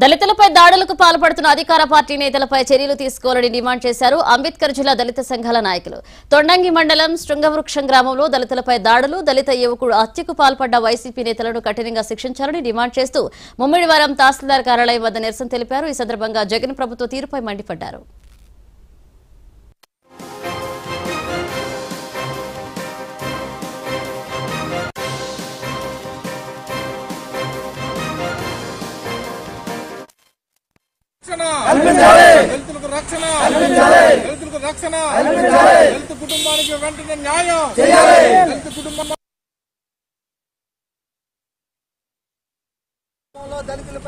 దళితులపై దాడులకు పాల్పడుతున్న అధికార పార్టీ నేతలపై చర్యలు తీసుకోవాలని డిమాండ్ చేశారు అంబేద్కర్ జిల్లా దళిత సంఘాల నాయకులు. తొండంగి మండలం శృంగవృక్షం గ్రామంలో దళితులపై దాడులు దళిత యువకుడు హత్యకు పాల్పడ్డ వైసీపీ నేతలను కఠినంగా శిక్షించాలని డిమాండ్ చేస్తూ ముమ్మిడివారం తహసీల్దార్ కార్యాలయం వద్ద నిరసన తెలిపారు. ఈ సందర్భంగా జగన్ ప్రభుత్వ తీరుపై మండిపడ్డారు. రక్షణ. దళితులకు రక్షణ. దళితులకు రక్షణ. దళిత కుటుంబానికి వెంటనే న్యాయం. దళిత కుటుంబం